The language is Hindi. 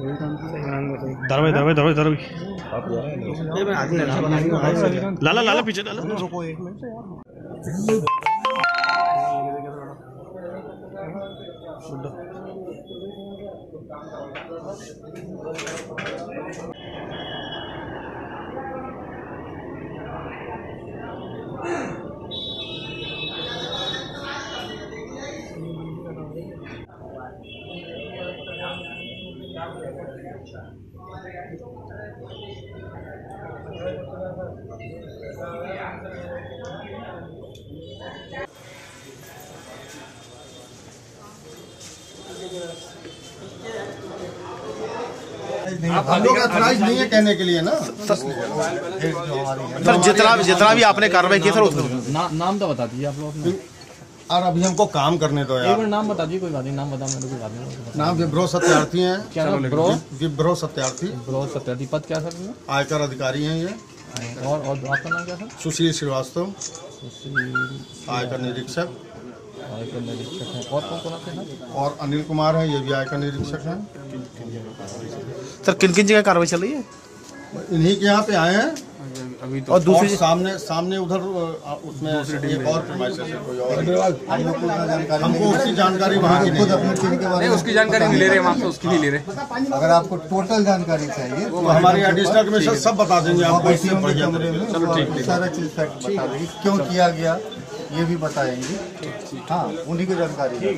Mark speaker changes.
Speaker 1: दरवाई दरवाई दरवाई दरवाई लाला लाला पीछे लाला
Speaker 2: हम लोग अथराइज नहीं है कहने के लिए ना?
Speaker 1: सर जितना जितना भी आपने कार्रवाई की सर
Speaker 3: नाम तो बता दीजिए आप लोग
Speaker 2: और अभी हमको काम करने दो यार।
Speaker 3: नाम बता दीजिए कोई बात नहीं नाम बता मेरे कोई बात नहीं
Speaker 2: नाम विप्रो सत्यार्थी हैं।
Speaker 3: क्या नाम?
Speaker 2: विप्रो सत्यार्थी।
Speaker 3: ब्रो सत्यार्थी पद क्या सर
Speaker 2: आयकर अधिकारी हैं ये।
Speaker 3: और और आपका नाम क्या सर?
Speaker 2: सुशील श्रीवास्तव।
Speaker 3: सुशील।
Speaker 2: आयकर निरीक्षक।
Speaker 3: आयकर निरीक्षक हैं। और कौन कौन आपके साथ?
Speaker 2: और अनिल कुमार है ये भी आयकर निरीक्षक हैं।
Speaker 1: सर किन किन जगह कार्रवाई चल रही है?
Speaker 2: इन्हीं के यहाँ पे आए हैं।
Speaker 1: अभी तो और दूसरी
Speaker 2: सामने सामने उधर उसमें एक और premises है कोई और हमको उसकी जानकारी वहाँ की नहीं है।
Speaker 4: नहीं उसकी जानकारी नहीं ले रहे हम आपसे उसकी नहीं ले रहे।
Speaker 5: अगर आपको टोटल जानकारी चाहिए
Speaker 2: वो हमारी एडिशनल कमिश्नर सब बता देंगे आपको
Speaker 5: में आपको सारा चीज़ फैक्ट बता देंगे। क्यों किया गया ये भी बताएँगे। हाँ उन्हीं को जानकारी है।